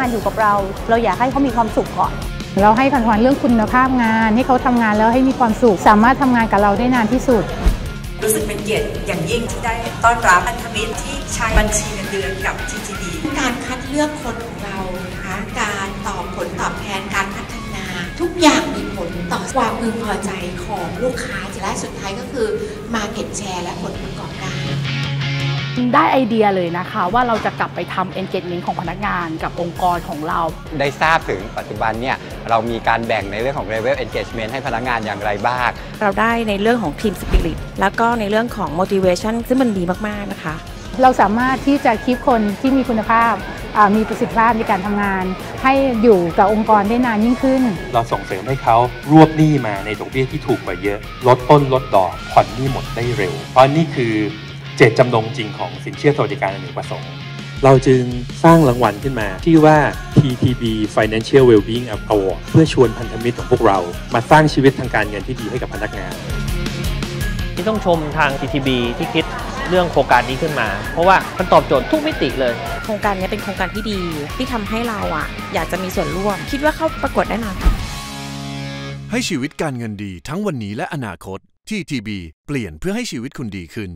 านอยู่กับเรา เราอยากให้เขามีความสุขก่อน เราให้คำขวัญเรื่องคุณภาพงาน ให้เขาทำงานแล้วให้มีความสุข สามารถทำงานกับเราได้นานที่สุด รู้สึกเป็นเกียรติอย่างยิ่งที่ได้ต้อนรับพันธมิตรที่ใช้บัญชีเงินเดือนกับ TTB การคัดเลือกคนของเรานะคะการตอบผลตอบแทนการพัฒนา ทุกอย่างมีผลต่อความพึงพอใจของลูกค้าและสุดท้ายก็คือ Market Share และผลประกอบการ ได้ไอเดียเลยนะคะ ว่าเราจะกลับไปทำ engagement ของพนักงานกับองค์กรของเรา ได้ทราบถึงปัจจุบันเนี่ยเรามีการแบ่งในเรื่องของ level engagement ให้พนักงานอย่างไรบ้างเราได้ในเรื่องของ team spirit แล้วก็ในเรื่องของ motivation ซึ่งมันดีมาก ๆ นะคะ เราสามารถที่จะคีปคนที่มีคุณภาพอ่ามีประสิทธิภาพในการทำงาน ให้อยู่กับองค์กรได้นานยิ่งขึ้น เราส่งเสริมให้เขารวบหนี้มาในดอกเบี้ยที่ถูกกว่าเยอะ ลดต้นลดดอกผ่อนหนี้หมดได้เร็ว เพราะนี่คือ เจตจำนงจริงของสินเชื่อสวัสดิการอเนกประสงค์ เราจึงสร้างรางวัลขึ้นมา ที่ว่า TTB Financial Wellbeing Award เพื่อชวนพันธมิตรของพวกเรา มาสร้างชีวิตทางการเงินที่ดีให้กับพนักงาน ที่ต้องชมทาง TTB ที่คิดเรื่องโครงการนี้ขึ้นมา เพราะว่ามันตอบโจทย์ทุกมิติเลย โครงการนี้เป็นโครงการที่ดีที่ทำให้เราอะอยากจะมีส่วนร่วม คิดว่าเข้าประกวดแน่นอนค่ะ ให้ชีวิตการเงินดีทั้งวันนี้และอนาคต TTB เปลี่ยนเพื่อให้ชีวิตคุณดีขึ้น